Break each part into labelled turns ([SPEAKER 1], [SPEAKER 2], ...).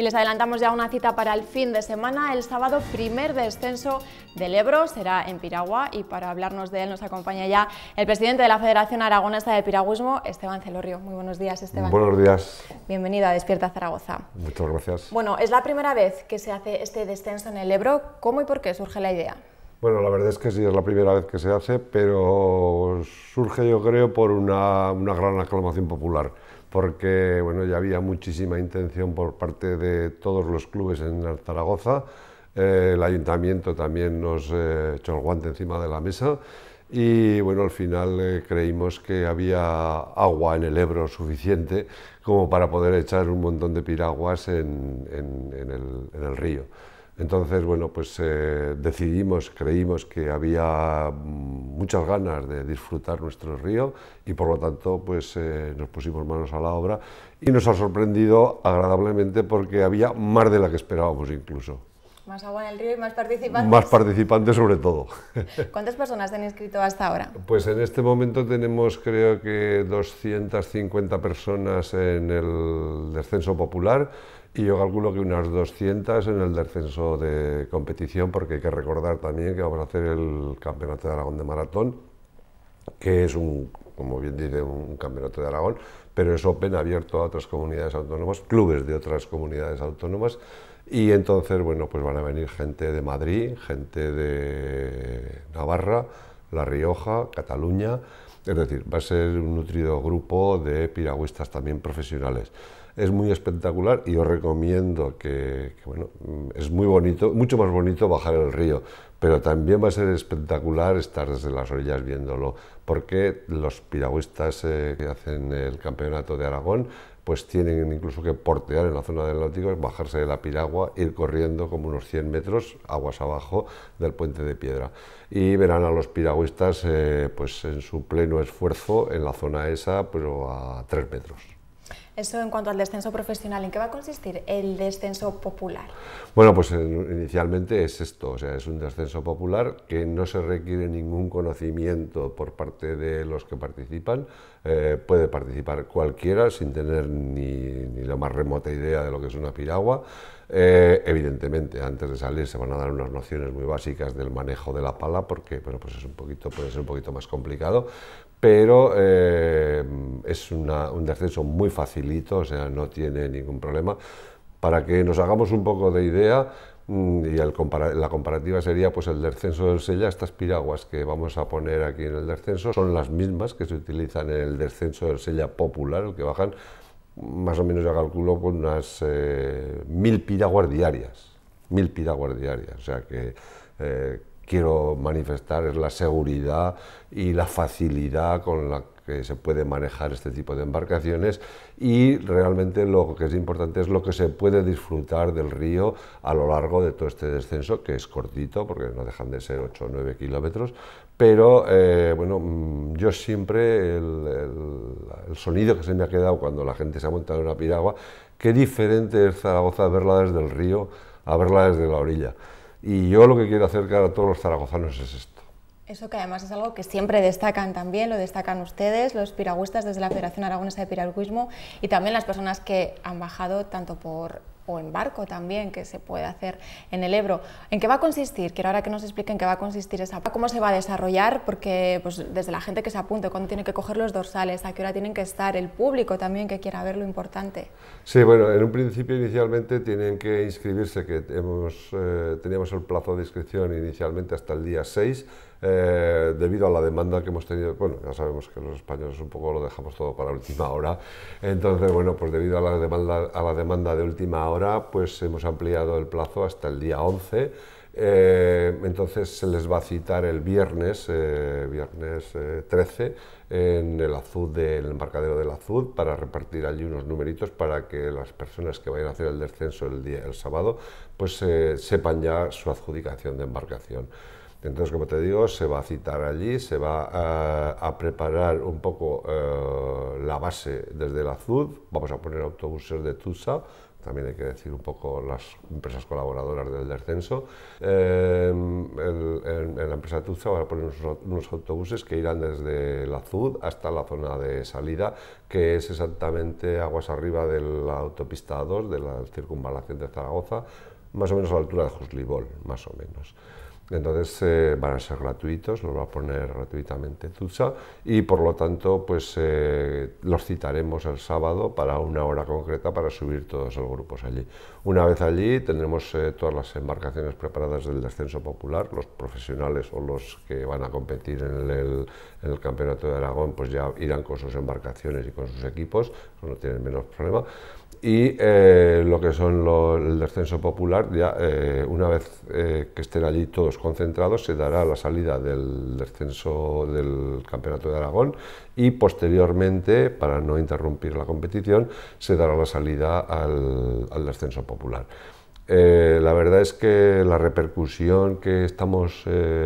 [SPEAKER 1] Y les adelantamos ya una cita para el fin de semana. El sábado, primer descenso del Ebro, será en Piragua. Y para hablarnos de él nos acompaña ya el presidente de la Federación Aragonesa de Piragüismo, Esteban Celorrio. Muy buenos días, Esteban.
[SPEAKER 2] Buenos días.
[SPEAKER 1] Bienvenido a Despierta Zaragoza.
[SPEAKER 2] Muchas gracias.
[SPEAKER 1] Bueno, es la primera vez que se hace este descenso en el Ebro. ¿Cómo y por qué surge la idea?
[SPEAKER 2] Bueno, la verdad es que sí, es la primera vez que se hace, pero surge yo creo por una, una gran aclamación popular, porque bueno, ya había muchísima intención por parte de todos los clubes en Zaragoza, eh, el ayuntamiento también nos eh, echó el guante encima de la mesa y bueno, al final eh, creímos que había agua en el Ebro suficiente como para poder echar un montón de piraguas en, el río. Entonces, bueno, pues eh, decidimos, creímos que había muchas ganas de disfrutar nuestro río y por lo tanto, pues eh, nos pusimos manos a la obra y nos ha sorprendido agradablemente porque había más de la que esperábamos incluso.
[SPEAKER 1] Más agua en el río y más participantes.
[SPEAKER 2] Más participantes sobre todo.
[SPEAKER 1] ¿Cuántas personas han inscrito hasta ahora?
[SPEAKER 2] Pues en este momento tenemos creo que 250 personas en el descenso popular y yo calculo que unas 200 en el descenso de competición, porque hay que recordar también que vamos a hacer el Campeonato de Aragón de Maratón, que es un, como bien dice, un campeonato de Aragón, pero es open, abierto a otras comunidades autónomas, clubes de otras comunidades autónomas, y entonces, bueno, pues van a venir gente de Madrid, gente de Navarra, La Rioja, Cataluña, es decir, va a ser un nutrido grupo de piragüistas también profesionales es muy espectacular y os recomiendo que, bueno, es muy bonito, mucho más bonito bajar el río, pero también va a ser espectacular estar desde las orillas viéndolo, porque los piragüistas eh, que hacen el campeonato de Aragón pues tienen incluso que portear en la zona del Náutico, bajarse de la piragua, ir corriendo como unos 100 metros aguas abajo del puente de piedra. Y verán a los piragüistas eh, pues en su pleno esfuerzo en la zona esa, pero a 3 metros.
[SPEAKER 1] Eso en cuanto al descenso profesional, ¿en qué va a consistir el descenso popular?
[SPEAKER 2] Bueno, pues inicialmente es esto, o sea, es un descenso popular que no se requiere ningún conocimiento por parte de los que participan, eh, puede participar cualquiera sin tener ni, ni, la más remota idea de lo que es una piragua. Eh, evidentemente, antes de salir se van a dar unas nociones muy básicas del manejo de la pala, porque bueno, pues es un poquito, puede ser un poquito más complicado, pero eh, es un descenso muy facilito, o sea, no tiene ningún problema. Para que nos hagamos un poco de idea, mm, y la comparativa sería pues el descenso del Sella, estas piraguas que vamos a poner aquí en el descenso son las mismas que se utilizan en el descenso del Sella popular, el que bajan más o menos ya calculo con unas eh, mil piraguas diarias, mil piraguas diarias, o sea que eh, quiero manifestar es la seguridad y la facilidad con la que se puede manejar este tipo de embarcaciones y realmente lo que es importante es lo que se puede disfrutar del río a lo largo de todo este descenso, que es cortito porque no dejan de ser 8 o 9 kilómetros, pero eh, bueno, mm, yo siempre el, el, sonido que se me ha quedado cuando la gente se ha montado en una piragua, qué diferente es Zaragoza verla desde el río a verla desde la orilla. Y yo lo que quiero acercar a todos los zaragozanos es esto.
[SPEAKER 1] Eso que además es algo que siempre destacan también, lo destacan ustedes, los piragüistas desde la Federación Aragonesa de Piragüismo y también las personas que han bajado tanto por o en barco también, que se puede hacer en el Ebro. ¿En qué va a consistir? Quiero ahora que nos expliquen qué va a consistir esa cómo se va a desarrollar, porque pues, desde la gente que se apunte, cuándo tiene que coger los dorsales, a qué hora tienen que estar, el público también que quiera ver lo importante.
[SPEAKER 2] Sí, bueno, en un principio inicialmente tienen que inscribirse, que hemos, eh, teníamos el plazo de inscripción inicialmente hasta el día 6, eh, debido a la demanda que hemos tenido, bueno, ya sabemos que los españoles un poco lo dejamos todo para última hora, entonces, bueno, pues debido a la demanda, a la demanda de última hora, pues hemos ampliado el plazo hasta el día 11, eh, entonces se les va a citar el viernes, eh, viernes 13, en el azul del embarcadero del azul para repartir allí unos numeritos para que las personas que vayan a hacer el descenso el día el sábado pues sepan ya su adjudicación de embarcación. Entonces, como te digo, se va a citar allí, se va a, preparar un poco eh, la base desde el azul, vamos a poner autobuses de Tusa también hay que decir un poco las empresas colaboradoras del descenso. Eh, en, la empresa Tuza van a poner unos, autobuses que irán desde la ZUD hasta la zona de salida, que es exactamente aguas arriba de la autopista 2 de la circunvalación de Zaragoza, más o menos a la altura de Juslibol, más o menos. Entonces eh, van a ser gratuitos, los va a poner gratuitamente Tutsa y por lo tanto pues eh, los citaremos el sábado para una hora concreta para subir todos los grupos allí. Una vez allí tendremos eh, todas las embarcaciones preparadas del descenso popular, los profesionales o los que van a competir en el, en el Campeonato de Aragón pues ya irán con sus embarcaciones y con sus equipos, no tienen menos problema y eh, lo que son el descenso popular, ya eh, una vez eh, que estén allí todos concentrados, se dará la salida del descenso del Campeonato de Aragón y posteriormente, para no interrumpir la competición, se dará la salida al, descenso popular. la verdad es que la repercusión que estamos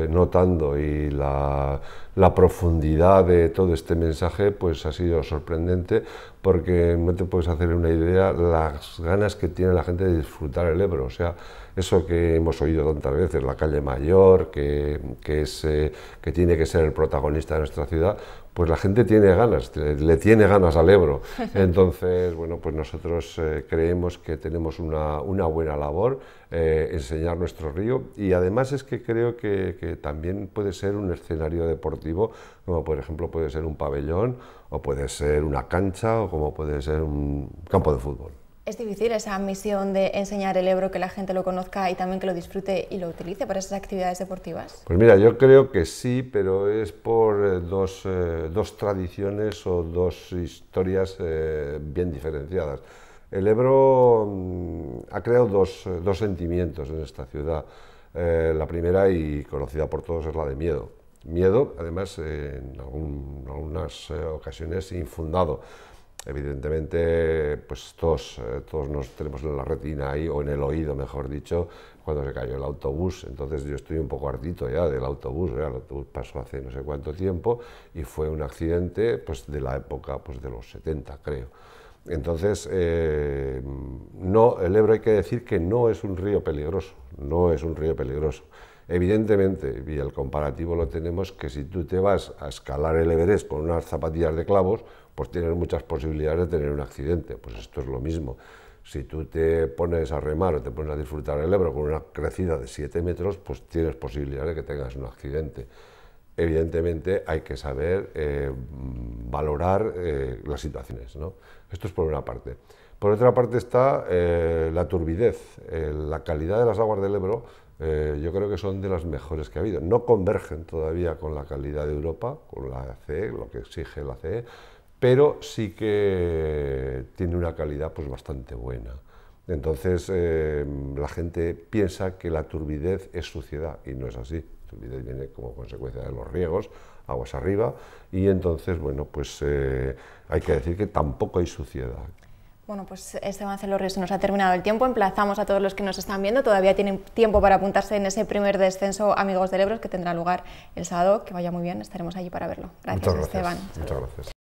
[SPEAKER 2] notando y la, la profundidad de todo este mensaje pues ha sido sorprendente porque no te puedes hacer una idea las ganas que tiene la gente de disfrutar el Ebro. O sea, eso que hemos oído tantas veces, la calle mayor, que, que, es, eh, que tiene que ser el protagonista de nuestra ciudad, pues la gente tiene ganas, le, tiene ganas al Ebro. Entonces, bueno, pues nosotros eh, creemos que tenemos una, una buena labor, eh, enseñar nuestro río, y además es que creo que, que también puede ser un escenario deportivo, como por ejemplo puede ser un pabellón, o puede ser una cancha, o como puede ser un campo de fútbol.
[SPEAKER 1] Es difícil esa misión de enseñar el Ebro, que la gente lo conozca y también que lo disfrute y lo utilice para esas actividades deportivas.
[SPEAKER 2] Pues mira, yo creo que sí, pero es por eh, dos, eh, dos, tradiciones o dos historias eh, bien diferenciadas. El Ebro mm, ha creado dos, dos, sentimientos en esta ciudad. la primera y conocida por todos es la de miedo. Miedo, además, en, algunas ocasiones infundado Evidentemente, pues todos, eh, todos nos tenemos en la retina ahí, o en el oído, mejor dicho, cuando se cayó el autobús. Entonces yo estoy un poco hartito ya del autobús, el autobús pasó hace no sé cuánto tiempo y fue un accidente pues, de la época pues, de los 70, creo. Entonces, eh, no, el Ebro hay que decir que no es un río peligroso, no es un río peligroso. Evidentemente, y el comparativo lo tenemos, que si tú te vas a escalar el Everest con unas zapatillas de clavos, pues tienes muchas posibilidades de tener un accidente. Pues esto es lo mismo. Si tú te pones a remar o te pones a disfrutar el Ebro con una crecida de 7 metros, pues tienes posibilidades de que tengas un accidente. Evidentemente hay que saber eh, valorar eh, las situaciones. ¿no? Esto es por una parte. Por otra parte está eh, la turbidez. la calidad de las aguas del Ebro yo creo que son de las mejores que ha habido. No convergen todavía con la calidad de Europa, con la CE, lo que exige la CE, pero sí que tiene una calidad pues, bastante buena. Entonces eh, la gente piensa que la turbidez es suciedad y no es así. Turbidez viene como consecuencia de los riegos, aguas arriba, y entonces, bueno, pues eh, hay que decir que tampoco hay suciedad.
[SPEAKER 1] Bueno, pues Esteban Celorrio, se nos ha terminado el tiempo. Emplazamos a todos los que nos están viendo. Todavía tienen tiempo para apuntarse en ese primer descenso Amigos del Ebro que tendrá lugar el sábado. Que vaya muy bien, estaremos allí para verlo. Gracias, Esteban.
[SPEAKER 2] Muchas gracias.